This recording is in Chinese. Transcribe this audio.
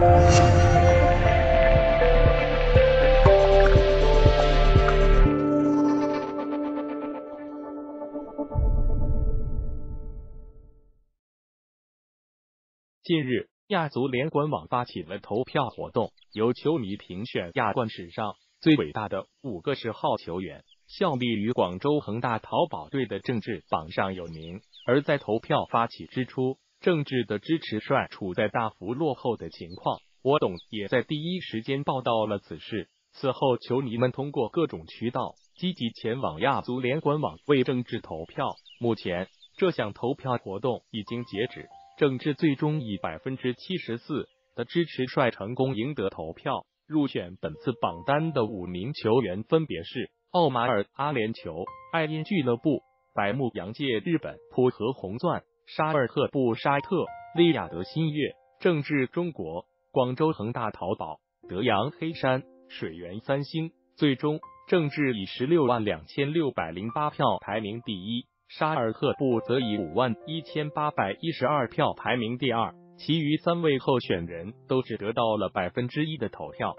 近日，亚足联官网发起了投票活动，由球迷评选亚冠史上最伟大的五个十号球员。效力于广州恒大淘宝队的郑智榜上有名。而在投票发起之初，政治的支持率处在大幅落后的情况。我懂也在第一时间报道了此事。此后，球迷们通过各种渠道积极前往亚足联官网为政治投票。目前，这项投票活动已经截止。政治最终以百分之七十四的支持率成功赢得投票。入选本次榜单的五名球员分别是奥马尔·阿联酋爱因俱乐部、百慕洋界日本浦和红钻、沙尔特布沙特利雅得新月、政治中国、广州恒大淘宝、德阳黑山水源三星。最终，政治以十六万两千六百零八票排名第一。沙尔特布则以五万一千八百一十二票排名第二，其余三位候选人都只得到了百分之一的投票。